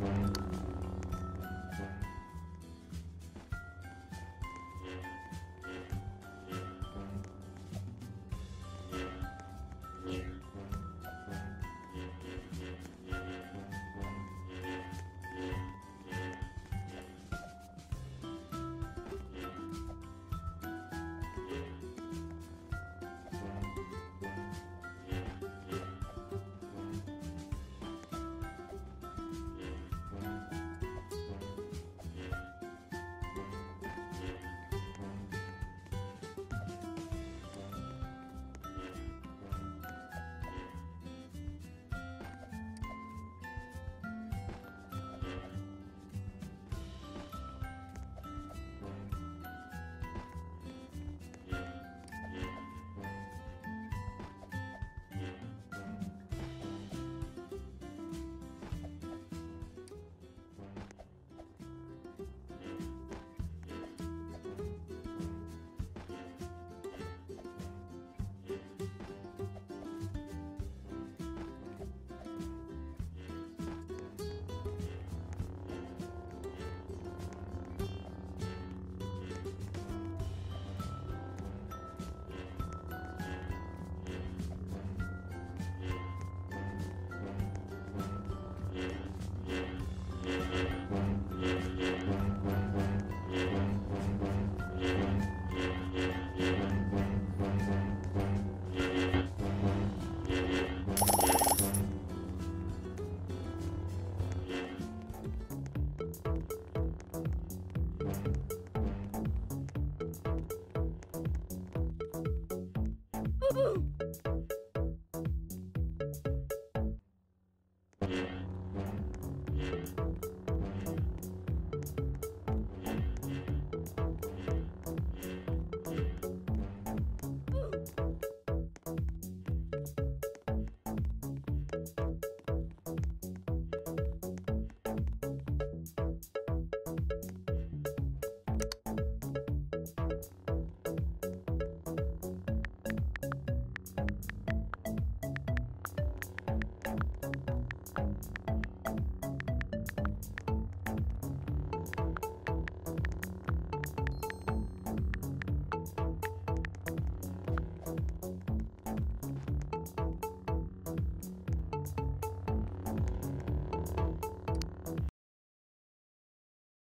Thank you. Woohoo!